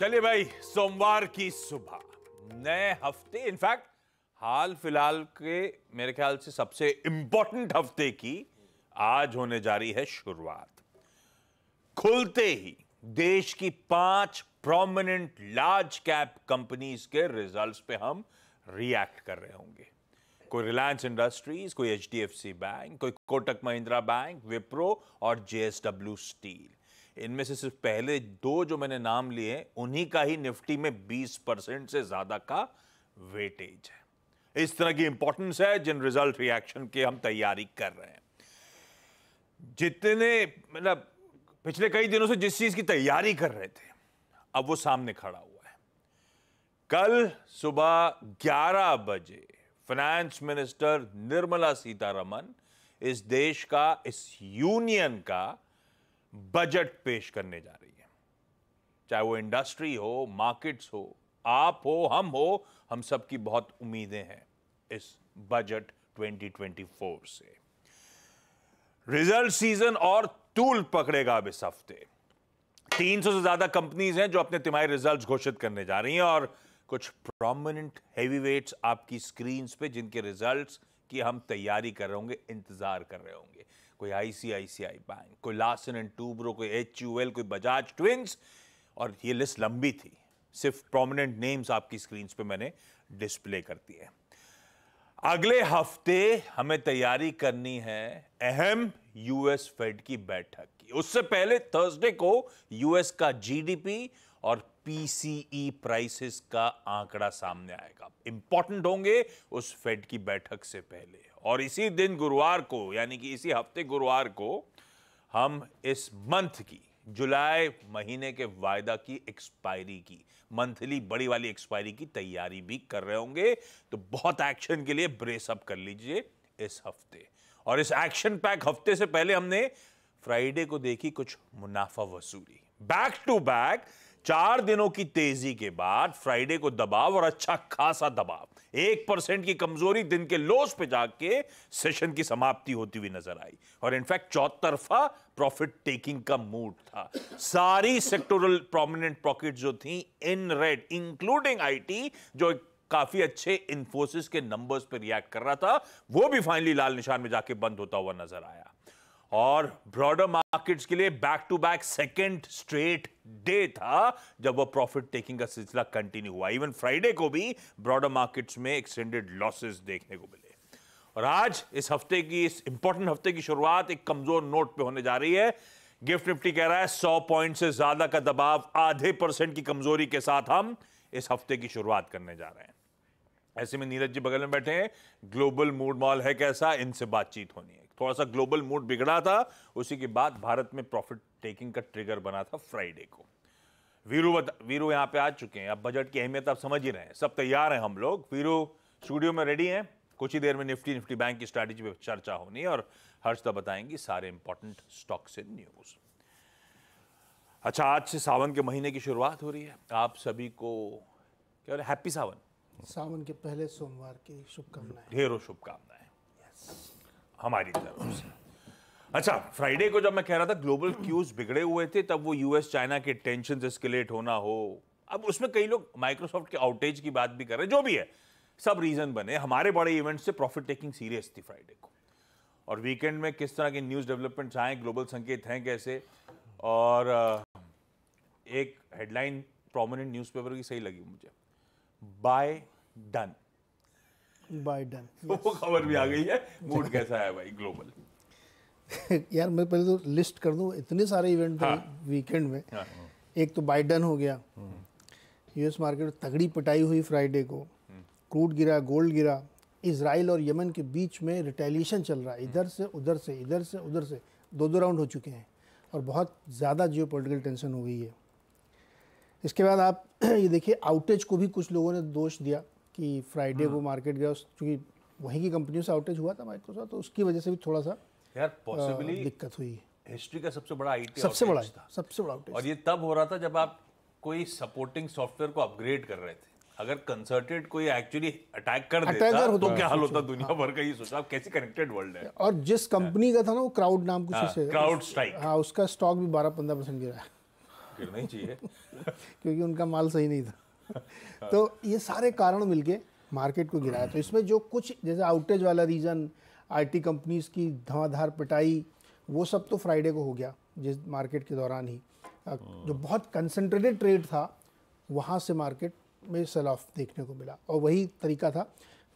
चलिए भाई, सोमवार की सुबह। नए हफ़्ते इनफैक्ट हाल फ़िलहाल के मेरे ख्याल से सबसे इंपॉर्टेंट हफ़्ते की आज होने जा रही है शुरुआत। खुलते ही देश की पाँच प्रोमिनेंट लार्ज कैप कंपनीज़ के रिजल्ट्स पे हम रिएक्ट कर रहे होंगे। कोई रिलायंस इंडस्ट्रीज़ कोई एचडीएफसी बैंक कोई कोटक महिंद्रा बैंक विप्रो और जेएसडब्ल्यू स्टील इनमें से सिर्फ़ पहले दो जो मैंने नाम लिए उन्हीं का ही निफ्टी में 20 परसेंट से ज़्यादा का वेटेज है। इस तरह की इंपॉर्टेंस है जिन रिज़ल्ट रिएक्शन के हम तैयारी कर रहे हैं। जितने मतलब पिछले कई दिनों से जिस चीज़ की तैयारी कर रहे थे, अब वो सामने खड़ा हुआ है। कल सुबह 11 बजे फाइनेंस मिनिस्टर निर्मला सीतारमन इस देश का, इस यूनियन का बजट पेश करने जा रही है। चाहे वो इंडस्ट्री हो मार्केट्स हो, आप हो, हम हो, हम सबकी बहुत उम्मीदें हैं इस बजट 2024 से। रिज़ल्ट सीज़न और तूल पकड़ेगा अब इस हफ़्ते। 300 से ज़्यादा कंपनीज़ हैं जो अपने तिमाही रिजल्ट्स घोषित करने जा रही हैं और कुछ प्रोमिनेंट हैवीवेट्स आपकी स्क्रीन पे जिनके रिजल्ट्स की हम तैयारी कर रहे होंगे, इंतज़ार कर रहे होंगे। कोई आईसीआईसीआई बैंक कोई लासन एंड टूब्रो कोई एच कोई बजाज ट्विंस और ये लिस्ट लंबी थी। सिर्फ़ प्रोमिनेंट नेम्स आपकी स्क्रीन पे मैंने डिस्प्ले कर दिए अगले हफ़्ते हमें तैयारी करनी है अहम यूएस फेड की बैठक की। उससे पहले थर्सडे को यूएस का जीडीपी और पीसीई प्राइसेस का आंकड़ा सामने आएगा। इंपॉर्टेंट होंगे उस फेड की बैठक से पहले। और इसी दिन गुरुवार को, यानी कि इसी हफ़्ते गुरुवार को, हम इस मंथ की, जुलाई महीने के वायदा की एक्सपायरी की मंथली बड़ी वाली एक्सपायरी की तैयारी भी कर रहे होंगे। तो बहुत एक्शन के लिए ब्रेसअप कर लीजिए इस हफ़्ते। और इस एक्शन पैक हफ़्ते से पहले हमने फ्राइडे को देखी कुछ मुनाफा वसूली। बैक टू बैक चार दिनों की तेज़ी के बाद फ्राइडे को दबाव और अच्छा खासा दबाव। एक परसेंट की कमज़ोरी दिन के लोस पे जाके सेशन की समाप्ति होती हुई नज़र आई। और इनफैक्ट चौतरफा प्रॉफिट टेकिंग का मूड था। सारी सेक्टोरल प्रोमिनेंट पॉकेट जो थी इन रेड इंक्लूडिंग आईटी जो काफ़ी अच्छे इन्फोसिस के नंबर्स पर रिएक्ट कर रहा था, वो भी फाइनली लाल निशान में जाके बंद होता हुआ नज़र आया। और ब्रॉडर मार्केट्स के लिए back to back second straight day था, जब वो प्रॉफिट टेकिंग का सिलसिला कंटिन्यू हुआ। इवन फ्राइडे को भी ब्रॉडर मार्केट्स में एक्सटेंडेड लॉसेस देखने को मिले। और आज इस हफ़्ते की, इस इंपॉर्टेंट हफ़्ते की शुरुआत एक कमज़ोर नोट पे होने जा रही है। गिफ्ट निफ्टी कह रहा है, सौ पॉइंट से ज़्यादा का दबाव आधे परसेंट की कमज़ोरी के साथ हम इस हफ़्ते की शुरुआत करने जा रहे हैं। ऐसे में नीरज जी बगल में बैठे हैं। ग्लोबल मूड मॉल है कैसा? इनसे बातचीत होनी है। थोड़ा सा ग्लोबल मूड बिगड़ा था उसी के बाद भारत में प्रॉफिट टेकिंग का ट्रिगर बना था फ्राइडे को। वीरू वीरू यहाँ पे आ चुके हैं। अब बजट की अहमियत आप समझ ही रहे हैं। सब तैयार हैं हम लोग। वीरू स्टूडियो में रेडी हैं। कुछ ही देर में निफ्टी निफ्टी बैंक की स्ट्रैटेजी पे चर्चा होनी है और हर्षदा बताएँगी सारे इंपॉर्टेंट स्टॉक्स इन न्यूज़ अच्छा आज से सावन के महीने की शुरुआत हो रही है। आप सभी को क्या हैप्पी सावन। सावन के पहले सोमवार की शुभकामनाएँ। ढेरों शुभकामनाएँ। हमारी तरफ़ से। अच्छा फ्राइडे को जब मैं कह रहा था ग्लोबल क्यूज बिगड़े हुए थे, तब वो यूएस चाइना के टेंशन एस्केलेट होना हो। अब उसमें कई लोग माइक्रोसॉफ्ट के आउटेज की बात भी कर रहे हैं, जो भी है, सब रीजन बने। हमारे बड़े इवेंट से प्रॉफिट टेकिंग सीरियस थी फ्राइडे को। और वीकेंड में किस तरह के न्यूज़ डेवलपमेंट्स आए ग्लोबल संकेत हैं कैसे? और, एक हेडलाइन प्रोमिनेंट न्यूज़पेपर की सही लगी मुझे। बाय डन बाय डन वो खबर भी आ गई है। मूड कैसा है भाई ग्लोबल? यार मैं पहले तो लिस्ट कर दूँ इतने सारे इवेंट हाँ. वीकेंड में। हाँ. एक तो बाइडन हो गया। यूएस मार्केट तगड़ी पिटाई हुई फ्राइडे को। क्रूड गिरा गोल्ड गिरा। इसराइल और यमन के बीच में रिटेलिएशन चल रहा है। इधर से उधर से इधर से उधर से। दो दो राउंड हो चुके हैं और बहुत ज़्यादा जियो टेंशन हो गई है। इसके बाद आप ये देखिए आउटेज को भी कुछ लोगों ने दोष दिया। कि फ्राइडे वो मार्केट हाँ। गया क्योंकि वहीं की कंपनियों से आउटेज हुआ था माइक्रोसॉफ्ट तो उसकी वजह से भी थोड़ा सा यार पॉसिबली दिक्कत हुई। हिस्ट्री का सबसे बड़ा आईटी सबसे बड़ा था। सबसे बड़ा आउटेज और ये तब हो रहा था जब आप कोई सपोर्टिंग सॉफ्टवेयर को अपग्रेड कर रहे थे। अगर कंसर्टेड कोई एक्चुअली अटैक कर देता तो क्या हाल होता दुनिया भर का ही सोचा आप कैसी कनेक्टेड वर्ल्ड है? और जिस कंपनी का था ना वो क्राउड नाम कुछ क्राउड स्ट्राइक हाँ उसका स्टॉक भी बारह पंद्रह परसेंट गिरा। है गिरना ही चाहिए। क्योंकि उनका माल सही नहीं था। तो ये सारे कारण मिलके मार्केट को गिराया। तो इसमें जो कुछ जैसे आउटेज वाला रीज़न आईटी कंपनीज़ की धुआंधार पिटाई वो सब तो फ्राइडे को हो गया जिस मार्केट के दौरान ही। जो बहुत कंसनट्रेटेड ट्रेड था वहाँ से मार्केट में सेल ऑफ़ देखने को मिला। और वही तरीका था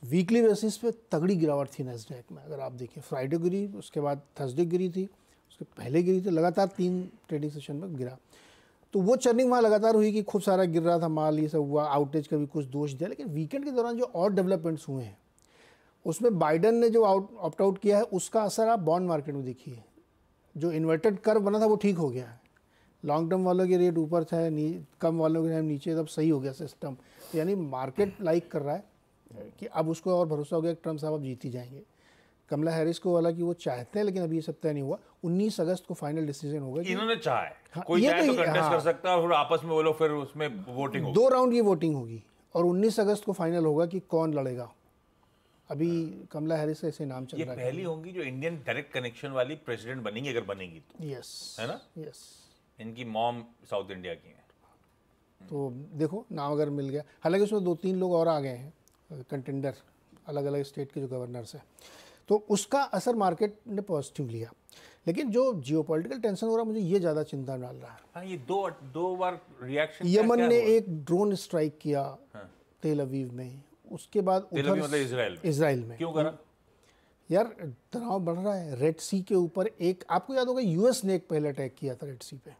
वीकली बेसिस पे तगड़ी गिरावट थी नेस्डैक में अगर आप देखें फ्राइडे गिरी उसके बाद थर्सडे गिरी थी उसके पहले गिरी थी लगातार तीन ट्रेडिंग सेशन में गिरा। तो वो चर्निंग वहाँ लगातार हुई कि खूब सारा गिर रहा था, माल ये सब हुआ आउटेज का भी कुछ दोष दिया, लेकिन वीकेंड के दौरान जो और डेवलपमेंट्स हुए हैं, उसमें बाइडन ने जो आउट ऑप्ट आउट किया है, उसका असर आप बॉन्ड मार्केट में देखिए। जो इन्वर्टेड कर बना था, वो ठीक हो गया है। लॉन्ग टर्म वालों के रेट ऊपर था कम वालों के रेट नीचे, तब सही हो गया सिस्टम यानी मार्केट लाइक कर रहा है कि अब उसको और भरोसा हो गया ट्रंप साहब अब जीत ही जाएँगे। कमला हैरिस को वाला कि वो चाहते हैं लेकिन अभी ये सब तय नहीं हुआ। 19 अगस्त को फाइनल डिसीज़न होगा इन्होंने चाहे हाँ, कोई चाहे तो तो कंटेस्ट हाँ। कर सकता है और आपस में वो लोग फिर उसमें वोटिंग होगी। दो राउंड ये वोटिंग होगी और 19 अगस्त को फाइनल होगा कि कौन लड़ेगा। अभी कमला हैरिस का ऐसे नाम चल रहा है। पहली होंगी जो इंडियन डायरेक्ट कनेक्शन वाली प्रेसिडेंट बनेंगी अगर बनेगी तो। यस है ना? यस इनकी मॉम साउथ इंडिया की है। तो देखो नाम अगर मिल गया। हालाँकि उसमें दो तीन लोग और आ गए हैं कंटेंडर अलग अलग स्टेट के जो गवर्नर्स हैं। तो उसका असर मार्केट ने पॉजिटिव लिया। लेकिन जो जियोपॉलिटिकल टेंशन हो रहा है मुझे ये ज़्यादा चिंता डाल रहा है। हाँ ये दो दो बार रिएक्शन यमन ने एक ड्रोन स्ट्राइक किया तेल अवीव में। उसके बाद उधर मतलब इसराइल में। इसराइल में। क्यों करा? यार तनाव बढ़ रहा है। रेड सी के ऊपर एक आपको याद होगा यूएस ने एक पहले अटैक किया था रेड सी पे।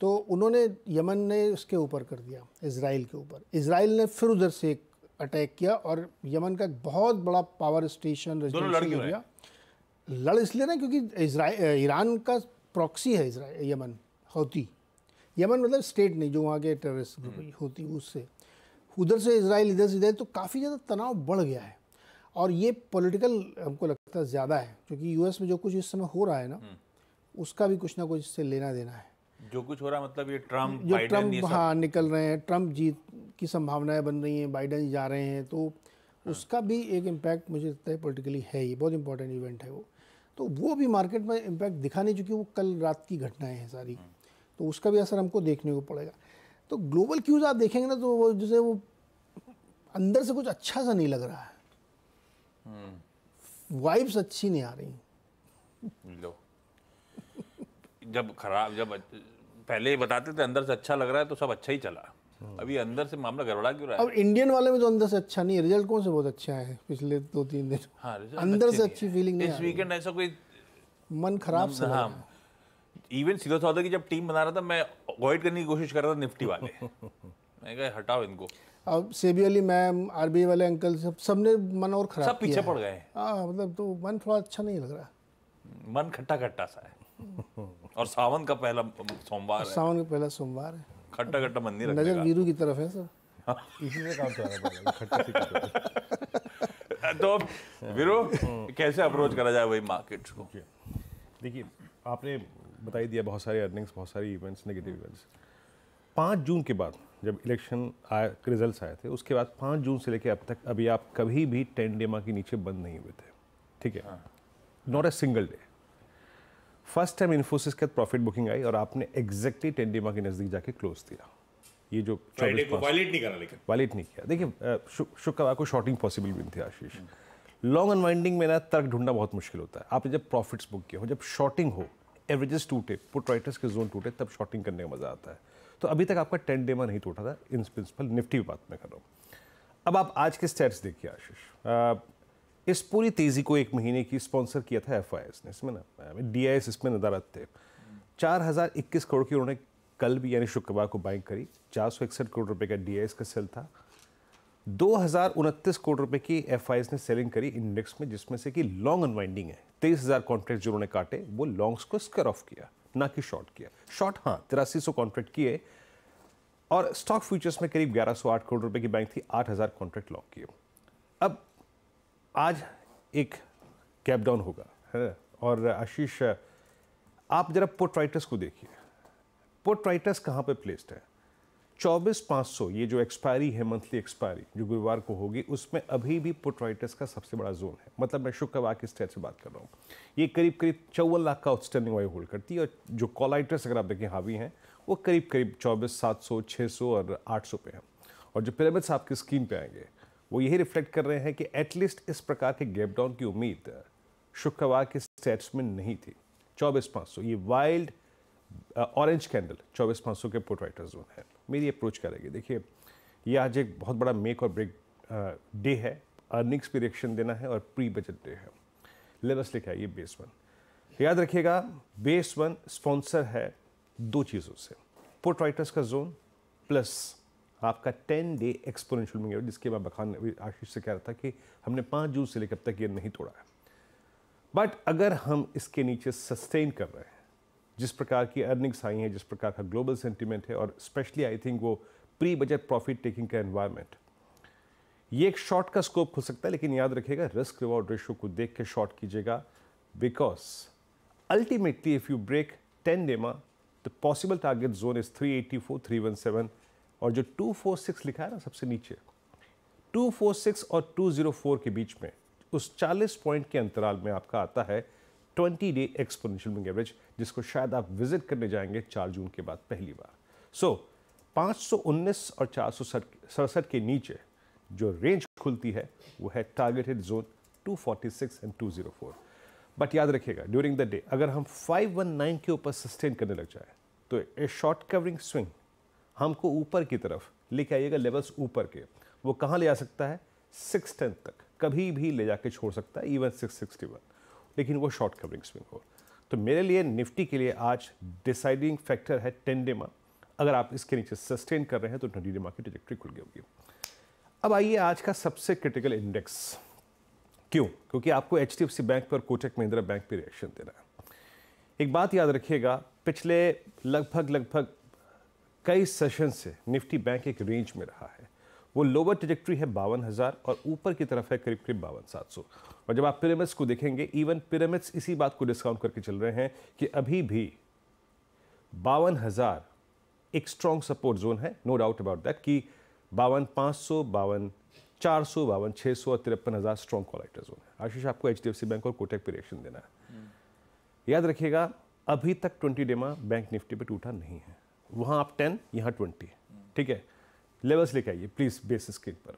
तो उन्होंने यमन ने उसके ऊपर कर दिया इसराइल के ऊपर। इसराइल ने फिर उधर से एक अटैक किया और यमन का एक बहुत बड़ा पावर स्टेशन एरिया लड़ इसलिए ना क्योंकि ईरान का प्रॉक्सी है इसराइल यमन होती। यमन मतलब स्टेट नहीं जो वहाँ के टेररिस्ट ग्रुप होती उससे। उधर से इसराइल इधर से इधर तो काफ़ी ज़्यादा तनाव बढ़ गया है। और ये पॉलिटिकल हमको लगता है ज़्यादा है क्योंकि यूएस में जो कुछ इस समय हो रहा है ना उसका भी कुछ ना कुछ इससे लेना देना है। जो कुछ हो रहा है मतलब ये ट्रंप जो ट्रंप हाँ निकल रहे हैं ट्रंप जीत की संभावनाएँ बन रही हैं बाइडन जा रहे हैं तो उसका भी एक इम्पैक्ट मुझे लगता है पॉलिटिकली है ये बहुत इंपॉर्टेंट इवेंट है वो। तो वो भी मार्केट में इम्पैक्ट दिखा नहीं चुकी वो कल रात की घटनाएँ हैं सारी। तो उसका भी असर हमको देखने को पड़ेगा। तो ग्लोबल क्यूज आप देखेंगे ना तो वो जैसे वो अंदर से कुछ अच्छा सा नहीं लग रहा है। वाइब्स अच्छी नहीं आ रही। लो। जब खराब जब पहले ही बताते थे अंदर से अच्छा लग रहा है तो सब अच्छा ही चला। अभी अंदर से मामला गड़बड़ा क्यों रहा है? अब इंडियन वाले में तो अंदर से अच्छा नहीं है रिज़ल्ट कौन से बहुत अच्छा है पिछले दो तीन दिन? हाँ अंदर से अच्छी फीलिंग नहीं इस वीकेंड ऐसा कोई मन खराब सा है। इवन सीधा सौदा की जब टीम बना रहा था मैं अवॉइड करने की कोशिश कर रहा था निफ्टी वाले। मैं कहा हटाओ इनको। अब सेबी वाली मैम आरबीआई वाले अंकल सब सबने मन और खराब सब पीछे पड़ गए हाँ। मतलब तो मन थोड़ा अच्छा नहीं लग रहा। मन खट्टा खट्टा सा है। और सावन का पहला सोमवार है। सावन का पहला सोमवार है। खट्टा खट्टा नहीं नज़र वीरू की तरफ़ है सब इसी से काम सी खट्टा तो वीरो कैसे अप्रोच करा जाए वही मार्केट को? देखिए आपने बता ही दिया बहुत सारे अर्निंग्स बहुत सारे इवेंट्स नेगेटिव इवेंट्स पाँच जून के बाद जब इलेक्शन आए रिज़ल्ट आए थे उसके बाद पाँच जून से लेकर अब तक अभी आप कभी भी टेन डेमा के नीचे बंद नहीं हुए थे। ठीक है? Not a single day first time Infosys के प्रॉफिट बुकिंग आई और आपने एग्जैक्टली टेन डेमा के नज़दीक जाके क्लोज दिया। ये जो फ्राइडे 24 को वायलेट नहीं करा लेकिन। वालिट नहीं किया। देखिए शुक्रवार को शॉर्टिंग पॉसिबल भी थी आशीष। लॉन्ग अनवाइंडिंग में ना तर्क ढूंढना बहुत मुश्किल होता है। आपने जब प्रॉफिट्स बुक किया हो जब शॉर्टिंग हो एवरेजेस टूटे पुट राइटर्स के जोन टूटे तब शॉर्टिंग करने का मज़ा आता है। तो अभी तक आपका टेन डेमा नहीं टूटा था। इन प्रिंसिपल निफ्टी की बात मैं कर रहा हूँ। अब आप आज के स्टेट्स देखिए आशीष। इस पूरी तेज़ी को एक महीने की स्पॉन्सर किया था एफआईएस ने। इसमें ना डी आई एस इसमें नदारत थे। चार हज़ार इक्कीस करोड़ की उन्होंने कल भी यानी शुक्रवार को बाइंग करी। चार सौ इकसठ करोड़ रुपए का डी का सेल था। दो हज़ार उनतीस करोड़ रुपए की एफआईएस ने सेलिंग करी इंडेक्स में, जिसमें से कि लॉन्ग अनवाइंडिंग है। तेईस हज़ार कॉन्ट्रैक्ट जो उन्होंने काटे, वो लॉन्ग्स को स्कर ऑफ़ किया, ना कि शॉर्ट किया। शॉर्ट हाँ तिरासी सौ कॉन्ट्रैक्ट किए और स्टॉक फ्यूचर्स में करीब 1108 करोड़ रुपए की बैंक थी 8000 कॉन्ट्रैक्ट लॉक किए। अब आज एक कैप डाउन होगा, है ना? और आशीष, आप जरा पुट राइटर्स को देखिए। पुट राइटर्स कहाँ पे प्लेस्ड है? चौबीस पाँच सौ, ये जो एक्सपायरी है मंथली एक्सपायरी जो गुरुवार को होगी, उसमें अभी भी पुट राइटर्स का सबसे बड़ा जोन है। मतलब मैं शुक्रवार के स्टेट से बात कर रहा हूँ। ये करीब करीब चौवन लाख का आउटस्टैंडिंग वाई होल्ड करती है और जो कॉलाइटस अगर आप देखें हावी हैं, वो करीब करीब चौबीस, सात सौ छः सौ और आठ सौ पे हैं। और जो पिरामिड्स आपकी स्क्रीन पे आएँगे वो यही रिफ्लेक्ट कर रहे हैं कि एटलीस्ट इस प्रकार के गैप डाउन की उम्मीद शुक्रवार के स्टेट्स में नहीं थी। चौबीस पाँच सौ, ये वाइल्ड ऑरेंज कैंडल चौबीस पाँच सौ के पुट राइटर जोन है। मेरी अप्रोच करेगी देखिए, ये आज एक बहुत बड़ा मेक और ब्रेक डे है। अर्निंग्स पे रिएक्शन देना है और प्री बजट डे है लेवल्स लिखा है ये बेस वन याद रखिएगा बेस वन स्पॉन्सर है दो चीज़ों से। पुट राइटर्स का जोन प्लस आपका ten day exponential moving average जिसके मैं बखान आशीष से कह रहा था कि हमने पाँच जून से लेकर अब तक ये नहीं तोड़ा है। बट अगर हम इसके नीचे सस्टेन कर रहे हैं, जिस प्रकार की अर्निंग्स आई हैं, जिस प्रकार का ग्लोबल सेंटिमेंट है, और स्पेशली आई थिंक वो प्री बजट प्रॉफिट टेकिंग का एनवायरमेंट ये एक शॉर्ट का स्कोप हो सकता है, लेकिन याद रखिएगा रिस्क रिवॉर्ड रेशो को देख के शॉर्ट कीजिएगा because ultimately if you break ten DEMA the possible target zone is 384 317 और जो 246 लिखा है ना सबसे नीचे 246 और 204 के बीच में उस 40 पॉइंट के अंतराल में आपका आता है 20 डे एक्सपोनेंशियल मूविंग एवरेज जिसको शायद आप विज़िट करने जाएँगे 4 जून के बाद पहली बार। सो so, 519 और चार के नीचे जो रेंज खुलती है वो है टारगेटेड जोन 246 एंड 204 बट याद रखिएगा ड्यूरिंग द डे अगर हम 519 के ऊपर सस्टेन करने लग जाए तो ए शॉर्ट कवरिंग स्विंग हमको ऊपर की तरफ़ लेके आइएगा लेवल्स ऊपर के। वो कहाँ ले जा सकता है? सिक्स टेन तक। कभी भी ले जाके छोड़ सकता है इवन सिक्स सिक्सटी वन लेकिन वो शॉर्ट कवरिंग स्विंग हो। तो मेरे लिए निफ्टी के लिए आज डिसाइडिंग फैक्टर है टेन डेमा अगर आप इसके नीचे सस्टेन कर रहे हैं तो ट्वेंटी डेमा की ट्रिजेक्ट्री खुल गई होगी। अब आइए आज का सबसे क्रिटिकल इंडेक्स क्यों? क्योंकि आपको HDFC बैंक पर कोटक महिंद्रा बैंक पर रिएक्शन देना है। एक बात याद रखिएगा, पिछले लगभग लगभग कई सेशन से निफ्टी बैंक एक रेंज में रहा है। वो लोअर ट्रिजेक्ट्री है बावन हज़ार और ऊपर की तरफ़ है करीब करीब बावन सात सौ। और जब आप पिरामिड्स को देखेंगे इवन पिरामिड्स इसी बात को डिस्काउंट करके चल रहे हैं कि अभी भी बावन हज़ार एक स्ट्रॉन्ग सपोर्ट जोन है नो डाउट अबाउट दैट कि बावन पाँच सौ बावन चार सौ बावन छः सौ और तिरपन हज़ार स्ट्रॉन्ग कॉलेक्टर जोन है। आशीष आपको H D F C bank और कोटेक पे रिएक्शन देना है। याद रखिएगा अभी तक ट्वेंटी डेमा बैंक निफ्टी पे टूटा नहीं है। वहाँ आप टेन, यहाँ ट्वेंटी। ठीक है? लेवल्स लेके आइए प्लीज़ बेस स्क्रीन पर।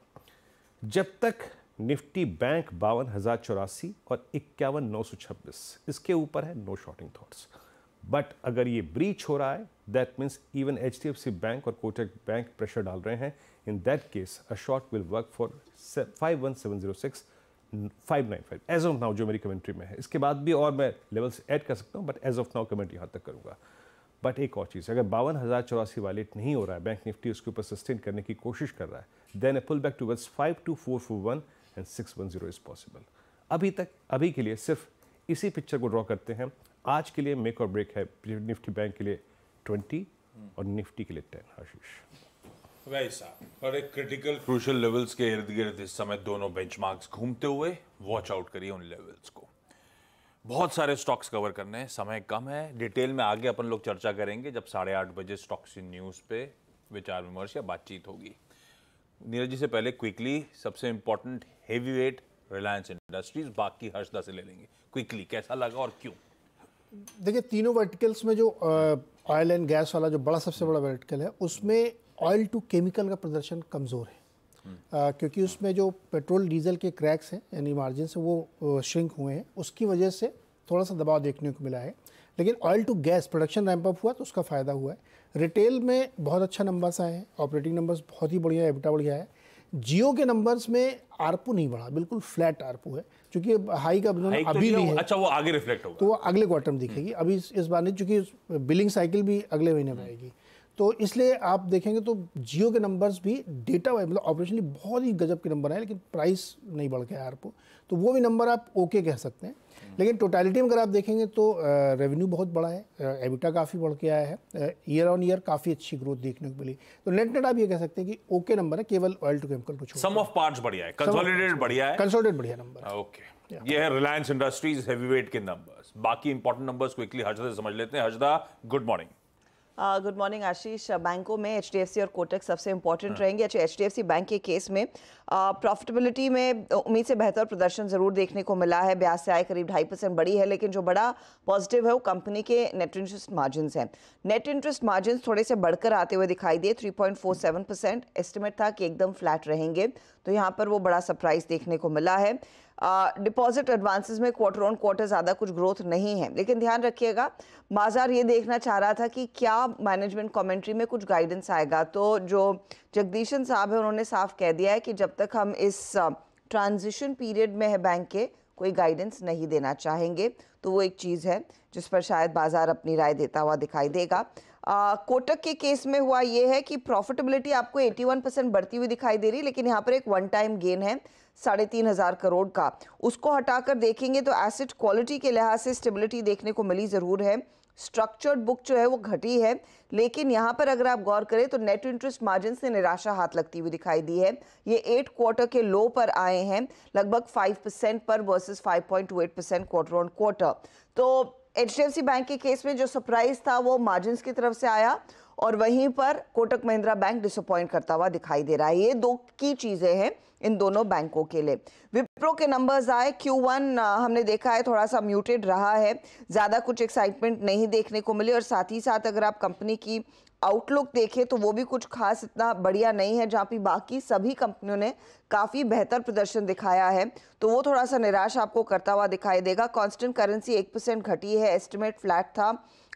जब तक निफ्टी बैंक बावन हज़ार चौरासी और इक्यावन नौ सौ छब्बीस, इसके ऊपर है नो शॉर्टिंग थॉट्स बट अगर ये ब्रीच हो रहा है that means even H D F C bank और कोटक बैंक प्रेशर डाल रहे हैं। In that case a short will work for five one seven zero six five nine five as of now जो मेरी कमेंट्री में है। इसके बाद भी और मैं लेवल्स ऐड कर सकता हूँ but as of now comment यहाँ तक करूँगा। बट एक और चीज़, अगर बावन हज़ार चौरासी वालेट नहीं हो रहा है बैंक निफ्टी उसके ऊपर सस्टेन करने की कोशिश कर रहा है then a pull back to five two four four one and six one zero is possible अभी तक, अभी के लिए सिर्फ़ इसी पिक्चर को ड्रॉ करते हैं। आज के लिए मेक और ब्रेक है निफ्टी बैंक के लिए ट्वेंटी और निफ्टी के लिए टेन आशीष वैसा और एक क्रिटिकल क्रूशल लेवल्स के इर्द गिर्द इस समय दोनों बेंचमार्क्स घूमते हुए वॉच आउट करिए उन लेवल्स को। बहुत सारे स्टॉक्स कवर करने हैं, समय कम है। डिटेल में आगे अपन लोग चर्चा करेंगे जब साढ़े आठ बजे स्टॉक्स इन न्यूज़ पे विचार विमर्श या बातचीत होगी। नीरज जी से पहले क्विकली सबसे important heavy weight Reliance Industries बाकी हर्षदा से ले लेंगे। क्विकली, कैसा लगा और क्यों? देखिए, तीनों वर्टिकल्स में जो ऑयल एंड गैस वाला जो बड़ा, सबसे बड़ा वर्टिकल है, उसमें ऑयल टू केमिकल का प्रदर्शन कमज़ोर है। आ, क्योंकि उसमें जो पेट्रोल डीजल के क्रैक्स हैं यानी मार्जिन से वो श्रिंक हुए हैं। उसकी वजह से थोड़ा सा दबाव देखने को मिला है। लेकिन oil to gas production ramp up हुआ तो उसका फ़ायदा हुआ है। रिटेल में बहुत अच्छा नंबर्स आए हैं ऑपरेटिंग नंबर्स बहुत ही बढ़िया एबिटा बढ़िया है। जियो के नंबर्स में आरपू नहीं बढ़ा बिल्कुल फ्लैट आरपू है क्योंकि हाई का हाई तो अभी भी है। अच्छा वो आगे रिफ्लेक्ट होगा। तो वो अगले क्वार्टर में दिखेगी। अभी इस, इस बार नहीं चूँकि बिलिंग साइकिल भी अगले महीने में आएगी। तो इसलिए आप देखेंगे तो जियो के नंबर्स भी डेटा वाइज मतलब ऑपरेशनली बहुत ही गजब के नंबर है लेकिन प्राइस नहीं बढ़ गया आरपू तो वो भी नंबर आप ओके कह सकते हैं। लेकिन टोटलिटी में अगर आप देखेंगे तो रेवेन्यू बहुत बड़ा है एबिटा काफ़ी बढ़ के आया है ईयर ऑन ईयर काफ़ी अच्छी ग्रोथ देखने को मिली। तो नेट नेट आप ये कह सकते हैं कि ओके नंबर है केवल ऑयल टू केमिकल को सम ऑफ़ पार्ट्स बढ़िया है कंसोलिडेटेड बढ़िया है। कंसोलिडेटेड बढ़िया नंबर ओके ये है रिलायंस इंडस्ट्रीज़ हैवीवेट के नंबर्स बाकी इंपॉर्टेंट नंबर्स क्विकली हर्षदा से समझ लेते हैं। Harshada good morning good morning Ashish बैंकों में एचडीएफसी और कोटक सबसे इंपॉर्टेंट रहेंगे अच्छा एचडीएफसी बैंक के केस में प्रॉफिटेबिलिटी में उम्मीद से बेहतर प्रदर्शन ज़रूर देखने को मिला है ब्याज से आय करीब ढाई परसेंट बड़ी है लेकिन जो बड़ा पॉजिटिव है वो कंपनी के नेट इंटरेस्ट मार्जिन हैं नेट इंटरेस्ट मार्जिन थोड़े से बढ़कर आते हुए दिखाई दिए 3.47 परसेंट एस्टिमेट था कि एकदम फ्लैट रहेंगे तो यहाँ पर वो बड़ा सरप्राइज़ देखने को मिला है डिपॉजिट एडवांसेस में क्वार्टर ऑन क्वार्टर ज़्यादा कुछ ग्रोथ नहीं है। लेकिन ध्यान रखिएगा, बाज़ार ये देखना चाह रहा था कि क्या मैनेजमेंट कमेंट्री में कुछ गाइडेंस आएगा। तो जो जगदीशन साहब है, उन्होंने साफ़ कह दिया है कि जब तक हम इस ट्रांजिशन पीरियड में है बैंक के, कोई गाइडेंस नहीं देना चाहेंगे। तो वो एक चीज़ है, जिस पर शायद बाज़ार अपनी राय देता हुआ दिखाई देगा। कोटक के केस में हुआ ये है कि प्रॉफिटेबिलिटी आपको 81 परसेंट बढ़ती हुई दिखाई दे रही, लेकिन यहाँ पर एक वन टाइम गेन है। साढ़े तीन हज़ार करोड़ का। उसको हटाकर देखेंगे तो एसेट क्वालिटी के लिहाज से स्टेबिलिटी देखने को मिली ज़रूर है। स्ट्रक्चर्ड बुक जो है वो घटी है, लेकिन यहाँ पर अगर आप गौर करें तो नेट इंटरेस्ट मार्जिन से निराशा हाथ लगती हुई दिखाई दी है। ये एट क्वार्टर के लो पर आए हैं, लगभग फाइव परसेंट पर versus five point two eight percent quarter on quarter तो एचडीएफसी बैंक के केस में जो सरप्राइज़ था, वो मार्जिन की तरफ़ से आया और वहीं पर कोटक महिंद्रा बैंक डिसअपॉइंट करता हुआ दिखाई दे रहा है। ये दो की चीज़ें हैं इन दोनों बैंकों के लिए। विप्रो के नंबर्स आए Q1 हमने देखा है थोड़ा सा म्यूटेड रहा है। ज़्यादा कुछ एक्साइटमेंट नहीं देखने को मिली और साथ ही साथ अगर आप कंपनी की आउटलुक देखें तो वो भी कुछ खास इतना बढ़िया नहीं है जहाँ पे बाकी सभी कंपनियों ने काफ़ी बेहतर प्रदर्शन दिखाया है। तो वो थोड़ा सा निराश आपको करता हुआ दिखाई देगा। कांस्टेंट करेंसी एक परसेंट घटी है एस्टिमेट फ्लैट था।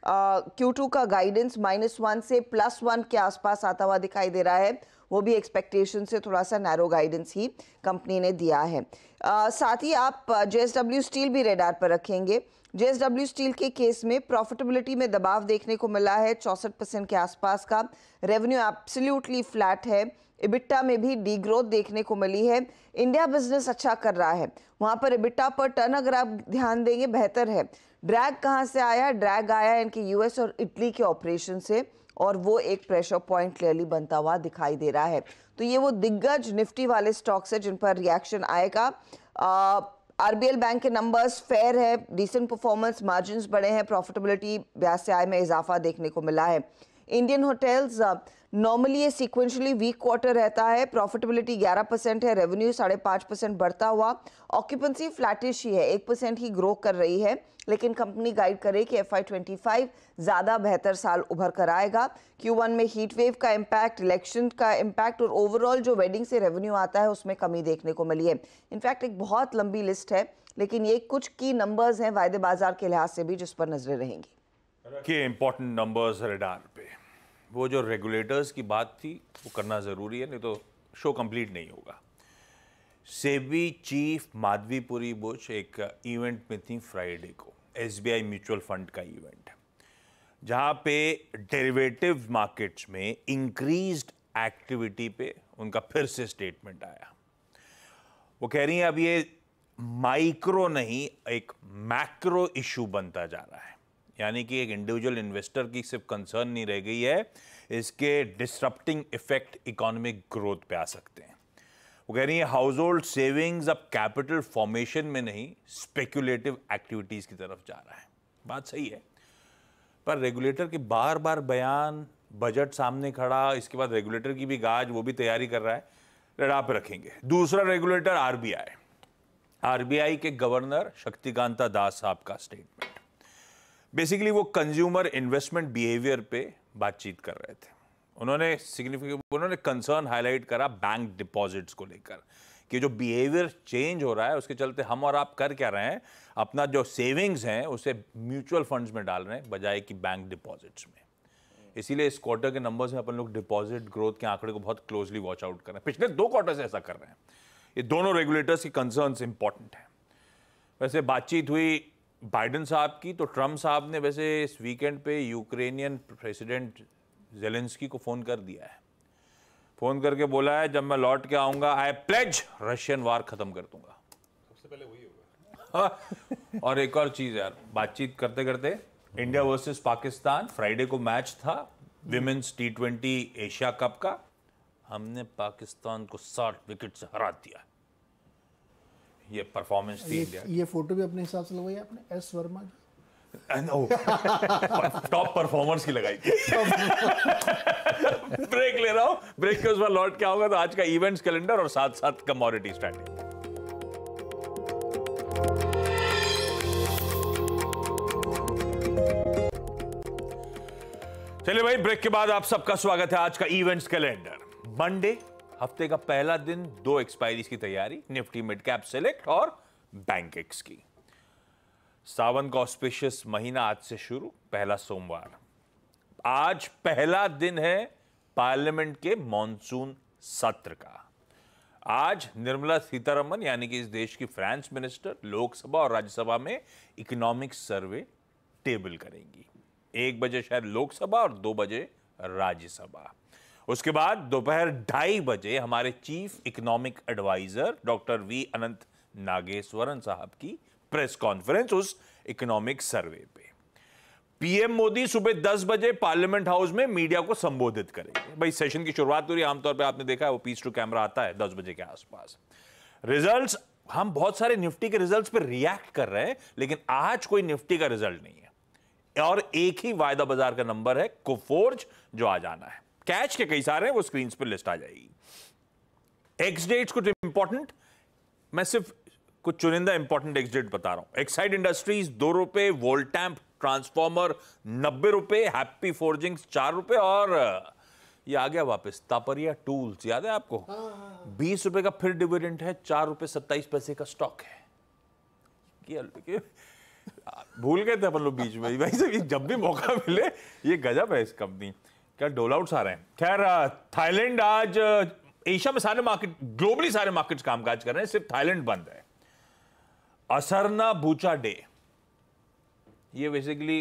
क्यू uh, टू का गाइडेंस माइनस वन से प्लस वन के आसपास आता हुआ दिखाई दे रहा है। वो भी एक्सपेक्टेशन से थोड़ा सा नैरो गाइडेंस ही कंपनी ने दिया है। आ, साथ ही आप JSW स्टील भी रेडार पर रखेंगे। JSW स्टील के केस में प्रॉफिटेबिलिटी में दबाव देखने को मिला है चौंसठ परसेंट के आसपास का। रेवेन्यू एब्सोल्युटली फ्लैट है। इबिट्टा में भी डी ग्रोथ देखने को मिली है। इंडिया बिज़नेस अच्छा कर रहा है। वहाँ पर इबिट्टा पर टर्न अगर आप ध्यान देंगे बेहतर है। ड्रैग कहाँ से आया? ड्रैग आया इनके यूएस और इटली के ऑपरेशन से। और वो एक प्रेशर पॉइंट क्लियरली बनता हुआ दिखाई दे रहा है। तो ये वो दिग्गज निफ्टी वाले स्टॉक्स है जिन पर रिएक्शन आएगा। आरबीएल बैंक के नंबर्स फेयर है डिसेंट परफॉर्मेंस मार्जिन बढ़े हैं प्रॉफिटेबिलिटी ब्याज से आय में इजाफा देखने को मिला है। इंडियन होटल्स नॉर्मली ये सीक्वेंशली वीक क्वार्टर रहता है प्रॉफिटेबिलिटी 11 परसेंट है रेवेन्यू साढ़े पाँच परसेंट बढ़ता हुआ ऑक्यूपेंसी फ्लैटिश ही है, एक परसेंट ही ग्रो कर रही है, लेकिन कंपनी गाइड करे कि एफ़ आई ट्वेंटी फाइव ज़्यादा बेहतर साल उभर कर आएगा। क्यू वन में हीट वेव का इम्पैक्ट इलेक्शन का इम्पैक्ट और ओवरऑल जो वेडिंग से रेवेन्यू आता है, उसमें कमी देखने को मिली है। इनफैक्ट एक बहुत लंबी लिस्ट है, लेकिन ये कुछ की नंबर्स हैं वायदे बाज़ार के लिहाज से भी जिस पर नज़रें रहेंगी। के इंपॉर्टेंट नंबर्स रेडार पे। वो जो रेगुलेटर्स की बात थी, वो करना ज़रूरी है, नहीं तो शो कंप्लीट नहीं होगा। सेबी चीफ माधवीपुरी बुश एक इवेंट में थी फ्राइडे को एसबीआई म्यूचुअल फंड का इवेंट जहाँ पे डेरिवेटिव मार्केट्स में इंक्रीज्ड एक्टिविटी पे उनका फिर से स्टेटमेंट आया। वो कह रही हैं, अब ये माइक्रो नहीं, एक मैक्रो इशू बनता जा रहा है। यानी कि एक इंडिविजुअल इन्वेस्टर की सिर्फ़ कंसर्न नहीं रह गई है, इसके डिस्टरप्टिंग इफ़ेक्ट इकोनॉमिक ग्रोथ पे आ सकते हैं। वो कह रही है हाउस होल्ड सेविंग्स अब कैपिटल फॉर्मेशन में नहीं स्पेक्यूलेटिव एक्टिविटीज़ की तरफ़ जा रहा है। बात सही है। पर रेगुलेटर के बार बार बयान बजट सामने खड़ा, इसके बाद रेगुलेटर की भी गाज, वो भी तैयारी कर रहा है रडा पे रखेंगे। दूसरा रेगुलेटर आरबीआई आरबीआई के गवर्नर शक्तिकांता दास साहब का स्टेटमेंट बेसिकली वो कंज्यूमर इन्वेस्टमेंट बिहेवियर पे बातचीत कर रहे थे। उन्होंने सिग्निफिकेंट उन्होंने कंसर्न हाईलाइट करा बैंक डिपॉजिट्स को लेकर कि जो बिहेवियर चेंज हो रहा है, उसके चलते हम और आप कर क्या रहे हैं? अपना जो सेविंग्स हैं, उसे म्यूचुअल फंड्स में डाल रहे हैं, बजाय कि बैंक डिपॉजिट्स में। इसीलिए इस क्वार्टर के नंबर्स में अपन लोग डिपॉजिट ग्रोथ के आंकड़े को बहुत क्लोजली वॉच आउट कर रहे हैं। पिछले दो क्वार्टर से ऐसा कर रहे हैं। ये दोनों रेगुलेटर्स की कंसर्न इंपॉर्टेंट हैं। वैसे बातचीत हुई बाइडन साहब की तो ट्रंप साहब ने वैसे इस वीकेंड पे यूक्रेनियन प्रेसिडेंट जेलेंस्की को फ़ोन कर दिया है। फ़ोन करके बोला है जब मैं लौट के आऊँगा आई प्लेज रशियन वार ख़त्म कर दूँगा। सबसे पहले वही होगा। और एक और चीज़ यार बातचीत करते करते इंडिया वर्सेस पाकिस्तान फ्राइडे को मैच था women's T twenty Asia cup का। हमने पाकिस्तान को साठ विकेट से हरा दिया। ये परफॉर्मेंस थी इंडिया ये फ़ोटो भी अपने हिसाब से लगवाई आपने एस वर्मा की? टॉप परफॉर्मर्स की लगाई। थी ब्रेक ले रहा हूँ। ब्रेक के उस बार लौट के आऊँगा तो आज का इवेंट्स कैलेंडर और साथ साथ कमोडिटी स्ट्रैटेजी चलिए भाई ब्रेक के बाद आप सबका स्वागत है आज का इवेंट्स कैलेंडर मंडे हफ़्ते का पहला दिन, दो एक्सपायरीज की तैयारी, निफ्टी मिड कैप सेलेक्ट और बैंक एक्स की। सावन का ऑस्पिशियस महीना आज से शुरू, पहला सोमवार। आज पहला दिन है पार्लियामेंट के मॉनसून सत्र का। आज निर्मला सीतारमन यानी कि इस देश की फाइनेंस मिनिस्टर लोकसभा और राज्यसभा में इकोनॉमिक सर्वे टेबल करेंगी। एक बजे शायद लोकसभा और दो बजे राज्यसभा। उसके बाद दोपहर ढाई बजे हमारे chief economic adviser doctor V Anantha Nageswaran साहब की प्रेस कॉन्फ्रेंस उस इकोनॉमिक सर्वे पे। पीएम मोदी सुबह 10 बजे पार्लियामेंट हाउस में मीडिया को संबोधित करेंगे। भाई, सेशन की शुरुआत हो रही है, आमतौर पे आपने देखा है, वो पीस टू कैमरा आता है 10 बजे के आसपास। रिजल्ट्स, हम बहुत सारे निफ्टी के रिजल्ट्स पे रिएक्ट कर रहे हैं, लेकिन आज कोई निफ्टी का रिज़ल्ट नहीं है। और एक ही वायदा बाज़ार का नंबर है, कोफोर्ज, जो आ जाना है। कैच के कई सारे हैं वो स्क्रीन पर लिस्ट आ जाएगी। एक्स डेट्स कुछ इंपॉर्टेंट मैं सिर्फ़ कुछ चुनिंदा इंपॉर्टेंट एक्स डेट बता रहा हूँ। एक्साइड इंडस्ट्रीज़ दो रुपए वोल्टैम्प ट्रांसफॉर्मर नब्बे रुपए हैप्पी फोर्जिंग्स चार रुपए और ये आ गया वापस तापरिया टूल्स याद है आपको? बीस रुपए का फिर डिविडेंड है चार रुपए सत्ताईस पैसे का स्टॉक है। भूल गए थे अपन लोग बीच में भाई साहब जब भी मौका मिले ये गजब है इस कंपनी क्या डोल आउट आ रहे हैं। खैर थाईलैंड आज एशिया में सारे मार्केट, ग्लोबली सारे मार्केट्स कामकाज कर रहे हैं, सिर्फ़ थाईलैंड बंद है। Asalha Bucha day. ये बेसिकली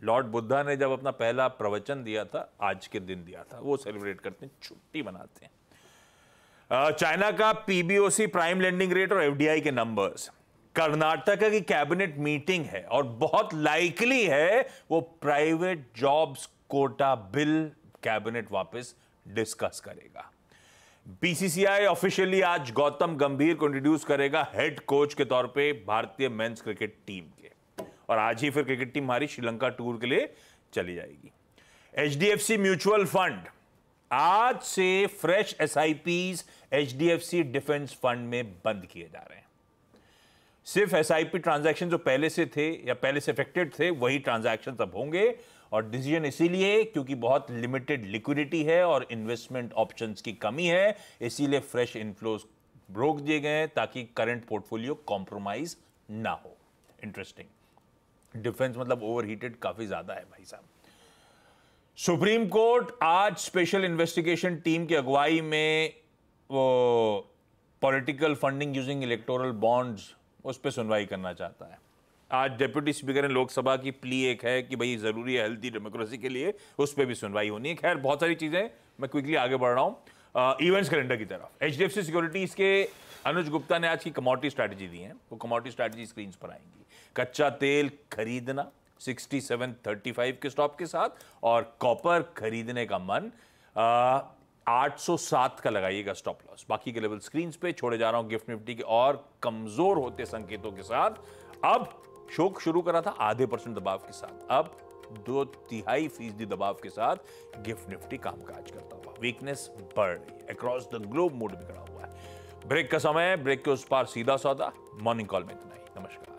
लॉर्ड बुद्धा ने जब अपना पहला प्रवचन दिया था, आज के दिन दिया था, वो सेलिब्रेट करते हैं, छुट्टी मनाते हैं। चाइना का पीबीओसी प्राइम लेंडिंग रेट और एफडीआई के नंबर्स कर्नाटक की कैबिनेट मीटिंग है और बहुत लाइकली है वो private jobs quota bill cabinet वापस डिस्कस करेगा। बीसीसीआई ऑफिशियली आज गौतम गंभीर को इंट्रोड्यूस करेगा हेड कोच के तौर पे भारतीय मेंस क्रिकेट टीम के। और आज ही फिर क्रिकेट टीम हमारी श्रीलंका टूर के लिए चली जाएगी। एचडीएफसी म्यूचुअल फंड आज से fresh S I Ps H defence fund में बंद किए जा रहे हैं। सिर्फ़ एस ट्रांजैक्शन जो पहले से थे या पहले से अफेक्टेड थे, वही ट्रांजैक्शन अब होंगे। और डिसीज़न इसीलिए, क्योंकि बहुत लिमिटेड लिक्विडिटी है और इन्वेस्टमेंट ऑप्शंस की कमी है, इसीलिए फ्रेश इनफ्लोज रोक दिए गए ताकि करंट पोर्टफोलियो कॉम्प्रोमाइज ना हो। इंटरेस्टिंग डिफेंस मतलब ओवरहीटेड काफ़ी ज़्यादा है भाई साहब। सुप्रीम कोर्ट आज स्पेशल इन्वेस्टिगेशन टीम की अगुवाई में, वो political funding using electoral bonds उस पर सुनवाई करना चाहता है। आज डेप्यूटी स्पीकर ने लोकसभा की प्ली एक है कि भाई ज़रूरी है हेल्थी डेमोक्रेसी के लिए उस पर भी सुनवाई होनी है। खैर बहुत सारी चीज़ें मैं क्विकली आगे बढ़ रहा हूँ। इवेंट्स कैलेंडर की तरफ़। H D F C securities के अनुज गुप्ता ने आज की कमोडिटी स्ट्रैटेजी दी है। वो कमोडिटी स्ट्रैटेजी स्क्रीन पर आएँगी। कच्चा तेल खरीदना 6735 के स्टॉप के साथ और कॉपर खरीदने का मन आ, 807 का लगाइएगा स्टॉप लॉस बाकी के लेवल स्क्रीन पे छोड़े जा रहा हूँ गिफ्ट निफ्टी के और कमज़ोर होते संकेतों के साथ। अब शोक शुरू करा था आधे परसेंट दबाव के साथ। अब दो तिहाई फ़ीसदी दबाव के साथ गिफ्ट निफ्टी कामकाज करता हुआ वीकनेस बढ़ रही है। अक्रॉस द ग्लोब मूड बिगड़ा हुआ है। ब्रेक का समय ब्रेक के उस पार सीधा सौदा मॉर्निंग कॉल में इतना ही। नमस्कार।